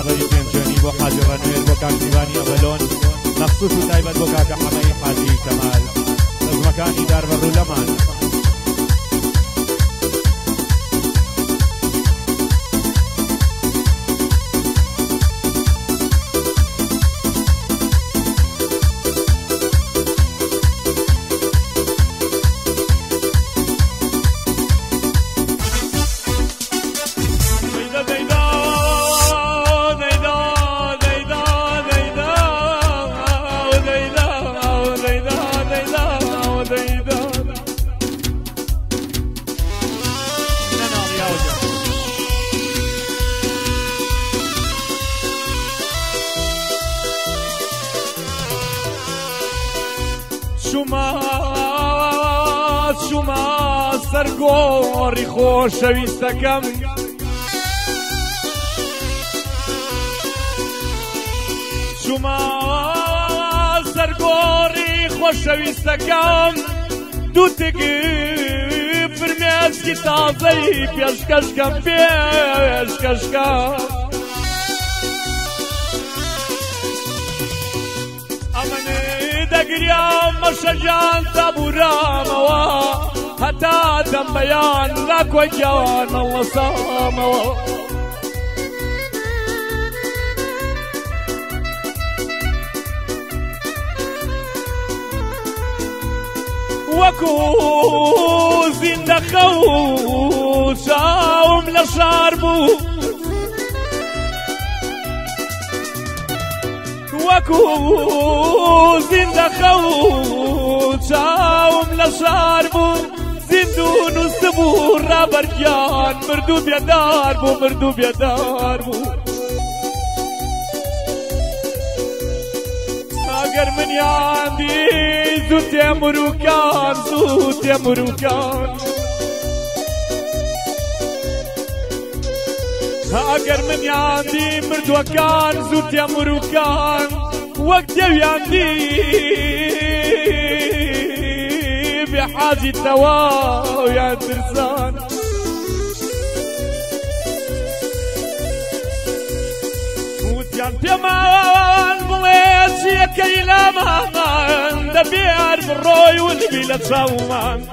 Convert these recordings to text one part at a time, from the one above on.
برابری پێنجێنی بۆ حاجی ڕەنوێر بۆ کاکتیبانی ئەڤەلۆن مەخصوص و تایبەت بۆ کاکە حەمەی حاجی کەمال نەزمەکانی داربەڕوو لەمان سەرگۆڕی خۆشەویستەکەم. چوومە سەرگۆڕی خۆشەویستەکەم. دوو تگی فرمێسکی تازەی پێشکەشکەم پێشکەشکە دەگریام مەشەجان تابورامەوە هەتا دەمبەیان لاکۆی گیاوانەوە سامەوە وەکو زیندەخە و چاوم لە شار بوو وەکو زیندەخە و چاوم لە شار بوو زیندون و سبوو ڕابەرگیان مردوو بێدار بوو مردوو بێدار بوو ئەگەر منیان دی زوو تێمروکان زوو تێمروکان ئەگەر منیان دی مردووەکان زوو تێمروکان دەویان دی بحاجة توا يا ترسان. وتيان بيمان بليت يا كيلامان دبيار بالروي والبيلة تساومان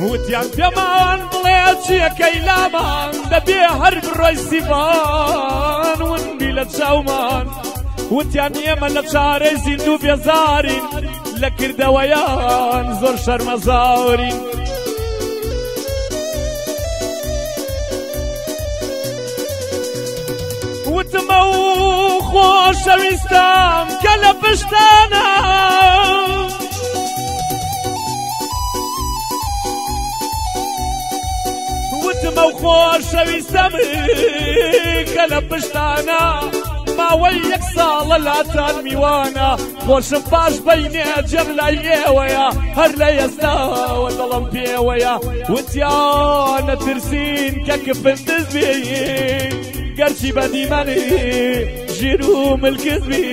وتيان بيمان بليت يا كيلامان دبيار بالروي سيفان لە چاومان وتیان ئێمە لە چارەی زیندوو بێزارین لە کردەوەیان زۆر شەرمەزاورین وتمە و خۆشەویستم کە وتمە و خۆشەویستەم کە لە پشتانە ماوەی یەک ساڵە لاتان میوانە خۆشم پاش بەینێ جەم لای ئێوەیە هەر لە ئێستاوە دڵم پێوەیە وتیانە ترسین کە کفندز بێ گەرچی بەدیمەنی ژیر و ملکزبی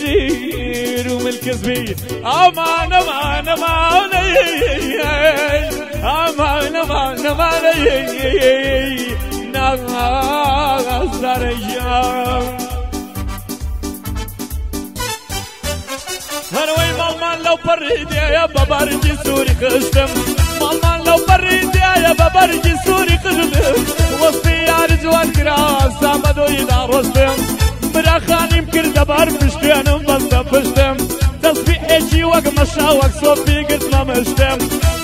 ژیر و ملکزبی ئامانەمانەمانە aman aman aman نازارەیان هەروەی ماڵمان لەو پەڕیدایە بە بارجی سووری خشتم ماڵمان لەو پەڕیدایە بە بەرجی سووری خشتم وەستی یاری جوان کرا سامەدۆی داڕۆستم براخانیم کردە بار پشتێنم بەستە پشتم. دەستبی ئێکی وەک مەشا وەک سۆفی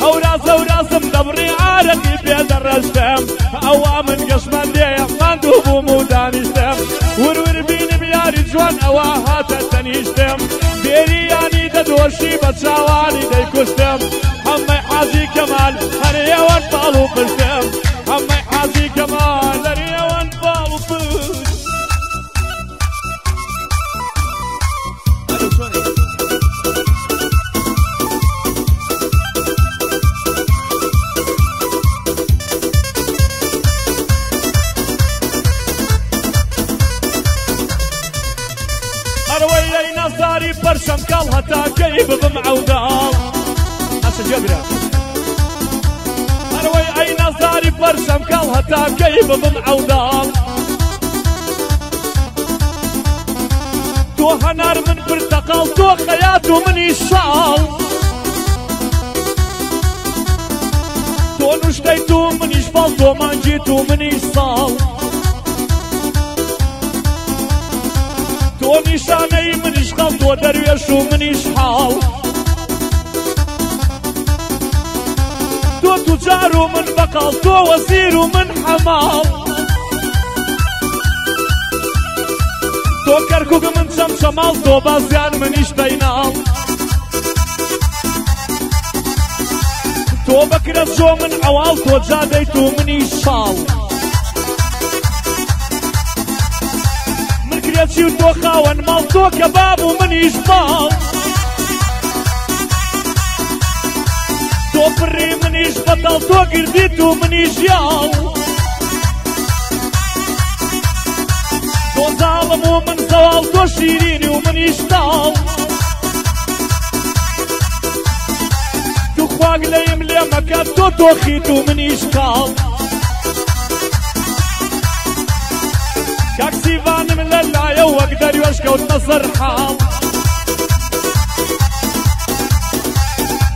گرتمە مشتم ئەورازە ورازم دەبڕی ئارەتی پێدەڕەشتم ئەوە من گەشمەندەیە ماندوو بووم و دانیشتم ورور بینم یاری جوان ئەوە هاتە تەنیشتم بێریانی دەدۆشی بە چاوانی دەیکوشتم هەممەی حازی کەمال هەرێوەن پاڵ و پشتم هەتاکەی ببم عوداڵ باشە جێبرا هەروەی ئەی نەزاری بەرشەم کاڵ هەتاکەی ببم عەوداڵ تۆ هەنار من پرتەقاڵ تۆ خەیات و منی شاڵ تۆ نوشتەی تو منیش باڵ تۆ مانجیت تۆ نیشانەی منیش خەڵ تۆ دەروێش و منیش حاڵ. تۆ توجار و من بەقاڵ تۆ وەزیر و من حەماڵ. تۆ کەرکووک من چەم چەماڵ تۆ بازیان منیش بەیناڵ. تۆ بەکرە زۆ من ئەواڵ تۆ جادەیت و منی شاڵ. کرێچی و تۆ خاوەن ماڵ تۆ کە باب و منیش باڵ تۆ پڕی منیش بەتەڵ تۆ گردیت و منیش یاڵ. تۆ زاڵم و من زەواڵ تۆ شیرینی و منیش تاڵ تو خواگ لەیم لێ مەکات تۆ تۆخیت و منیش کاڵ. کاکسیوانم لە لایە وەک کەوتنە سەر حاڵ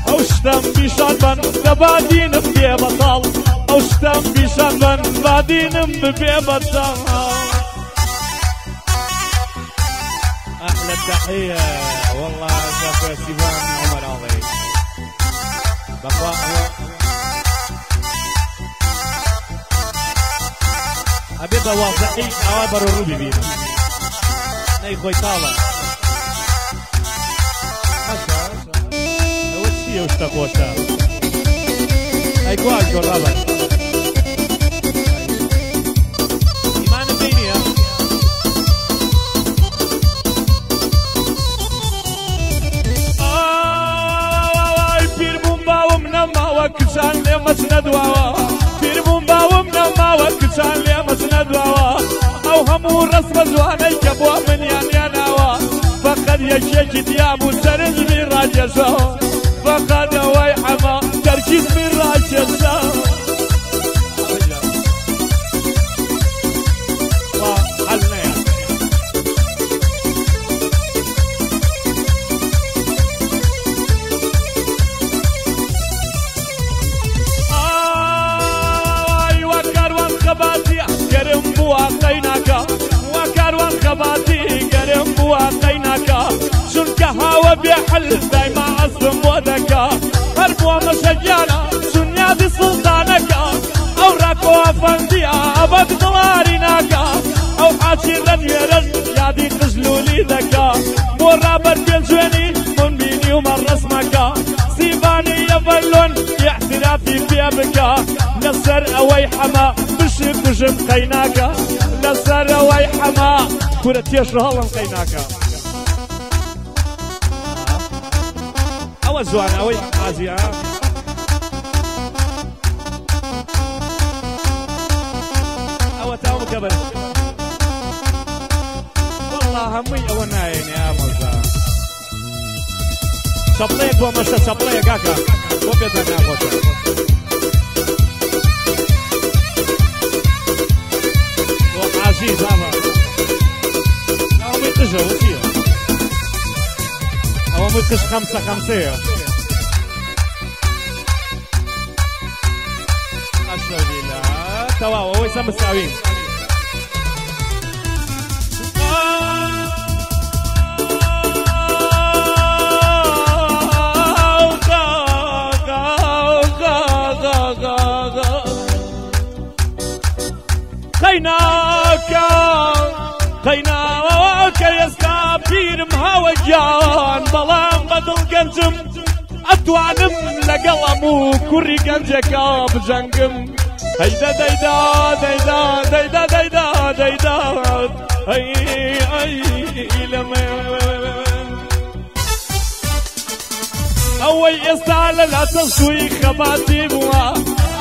ئەو شتم پیشان بن دەبادینم بێ بەتاڵ ئەو شتم پیشان بن بادینم ببێ بەتاڵ أحلى التحية والله شاف سيفان عمر عظيم. بقاء. أبيض واضحي أوابر الروبي بينا em Coitala. Mas já. Eu achei eu esta coisa. É igual, Jornalista. kısalya masına duava Bir bumbavım namava kısalya masına duava Av hamu rasma zuanay kabuamın فەقەت یەکێکی دیابوو سەرنجمی ڕاجێژەوە فەقەت ئەوەی حەما تەرکیزمی ڕاجێژەوە حلنا هاوە بێ حل دەکا هەر بووە مەشەگیانە سونیادی سڵتانەکە ئەو ڕاکۆوە فەندیە ئەبەت دڵاری ناکە ئەو حاچی لە نوێرەش یادی قژلولی دەکا بۆ ڕابەر پێنجوێنی من بینی و مەڕسمەکە سیبانی یەڤەلۆن احترافی پێ بکە لەسەر ئەوەی حەما بشی بژم قەیناکە لەسەر ئەوەی حەما کورە تێش هەڵم قەیناکە ئەوە جوان ئەوەی ئازیە ئەوە تاو بکە بەر والله هەمووی ئەوە نایێنێ ئامەزا چەپڵەیەک بۆ مەشە چەپڵەیە کاکە بۆ پێتە ناخۆشە بۆ عزیز ئاما ئەوەی قژە وچیە ئەوە مووی قژ خەمسە خەمسەیە ئەشەویلا تەواو ئەوەی سە گیان بەڵام بەدڵ گەنجم ئەتوانم لەگەڵ هەموو کوڕی گەنجێکە بجەنگم هەیدا دەیدا دەیدا دەیدا دەیدا دەیدا ئەی لەمە ئەوەی ئێستا لە لاتە سووی خەباتی بووە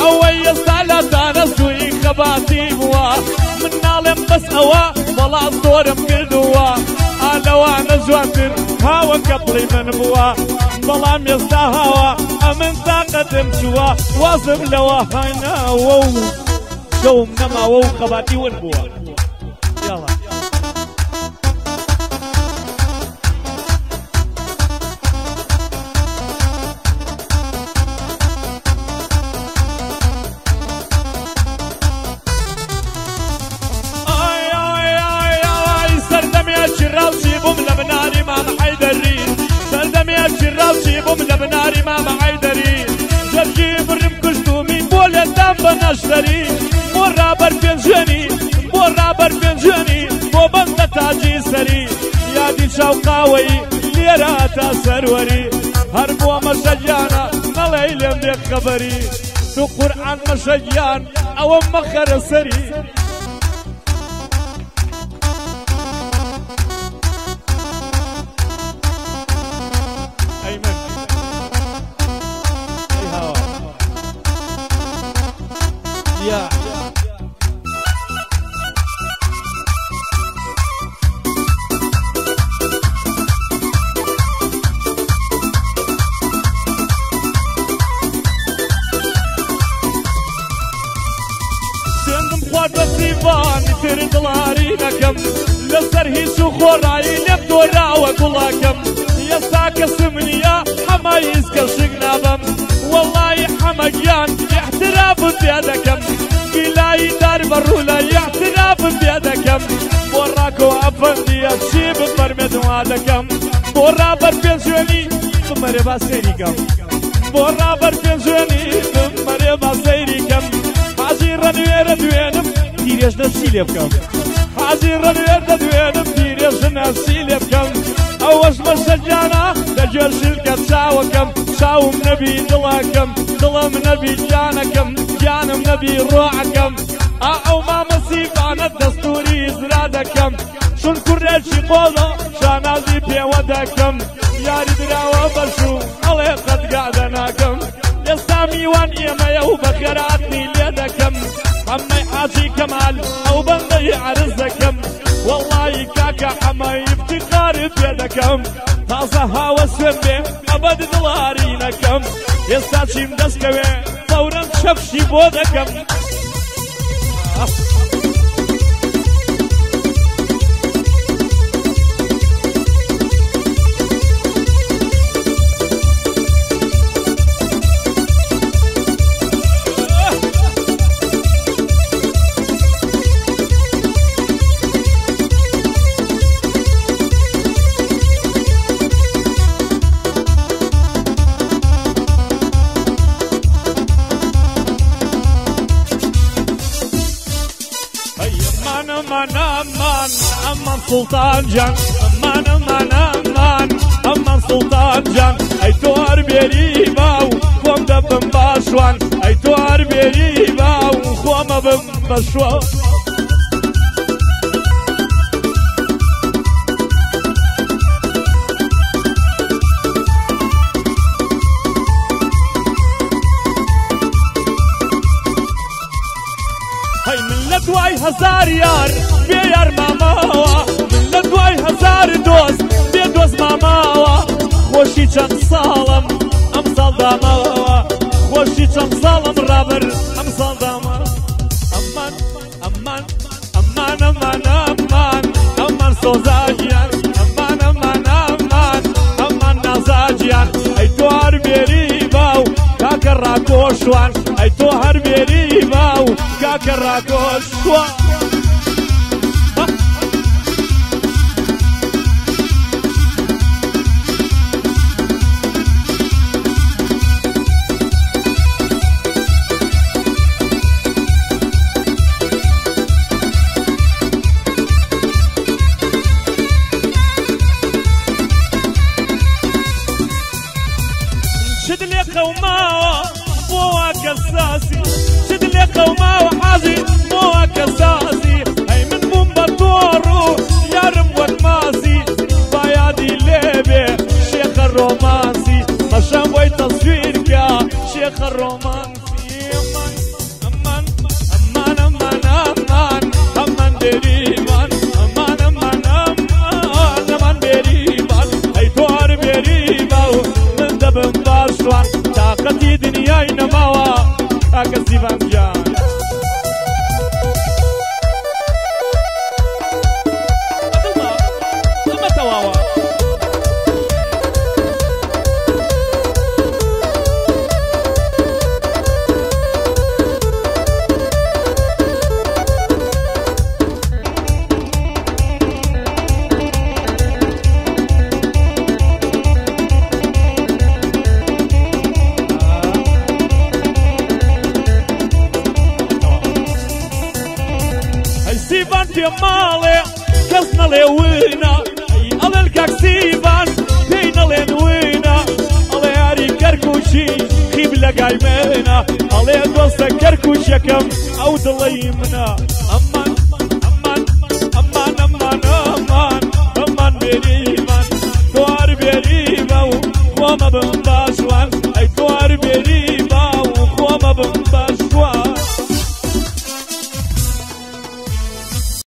ئەوەی ئێستا لە دانە سووی خەباتی بووە من ناڵێم بەس ئەوە بەڵام زۆرم کردووە ئالەوانە جوانتر هاوە کەپڵی من بووە. بەڵام ئێستا هاوە ئەمن تاقەتم چووە. وازم لەوە هایناوە و شەوم نەماوە و خەباتی ون بووە. بۆ لێدام بە نەشتەری بۆ ڕابەر پێنجێنی بۆ ڕابەر پێنجێنی بۆ بەندە تاجی سەری یادی چاو قاوەی لێرە تا سەروەری هەر بۆ مەشەجیانە نەڵێی لێم لێ خەبەری تو قورآن مەشەجیان ئەوە مەخەرە سەری Yeah. خوارد بە سیوانی تر دڵاری نەکەم. لەسەر هیچ و خۆڕایی لەم دۆراوە گوڵاکەم. یەستا کەسم نیە هەمای ئیسکە شک نابم. احترافم پێ دەکەم گیلایی دار بەڕوو لە احترافم پێ دەکەم بۆ ڕاکۆ ئەفەندیە چی بفەرمێت وا دەکەم بۆ ڕابەر پێنجێنی بمەرێ با سەیریکەم بۆ ڕابەر پێنجێنی بمەرێ با سەیریکەم حاجی ڕەنوێرە دوێنم تیرێژ نەسی لێ بکەم حاجی ڕەنوێر دەدوێنم تیرێژ نەسی لێ بکەم ئەوەش بەشەجانە دەجێر شلکە چاوەکەم چاوم نەبی دڵەکەم دڵم نەبی جانەکەم جانم نەبی ڕۆعەکەم ئا ئەو مامەسیفانە دەستوری زرا دەکەم چون کوڕێکی قۆڵە شانازی پێوە دەکەم یاری دراوە بەشوو ئەڵێ قەتگادە ناکەم ئێستا میوان ئێمەیە و بە خێراتنی لێ دەکەم ئەمەی حاجی کەمال ئەو بەندەی عرز دەکەم وەڵی کاکە ئەمەی افتخارت پێ دەکەم. تازە هاوە سوێن بێ ئەبەد دڵاری نەکەم. ئێستا چیم دەستکەوێ فەورەن شەفشی بۆ دەکەم. Aman aman aman Sultan Can Aman aman aman aman Sultan Can Ay to harbiyeri baw Kom da bim başwan Ay to harbiyeri baw Kom bim başwan هەی من لە دوای هەزار یار بێ یار ماماوە من لە دوای هەزار دۆست بێ دۆست ماماوە خۆشی چەند ساڵم ئەم ساڵ داماوە خۆشی چەند ساڵم ڕابر ئەم ساڵ داما ئەمان ئەمان ئەمان ئەمان ئەمان ئەمان سۆزاگیان ئەمان ئەمان ئەمان ئەمان نازاجیان ئەی هەر بێری کاکە ڕاکۆشوان. ئەی تۆ هەر بێری باو کاکە ڕاکۆشوان. شيخ الرومانسي أمان أمان أمان أمان أمان بريمان أمان أمان أمان أمان بريمان هاي توار بريباو من باشوان تاقەتی دنیای نەماوە ئاکە كسيبان في مالي كسنا لوينا على الكسيبان بين لنوينا على عري كركوشي خيب لقايمنا على دوسة كركوش يكم أو دليمنا أمان أمان أمان أمان أمان أمان بريمان دوار بريبا وخوما بمباشوان أي دوار بريبا وخوما بمباشوان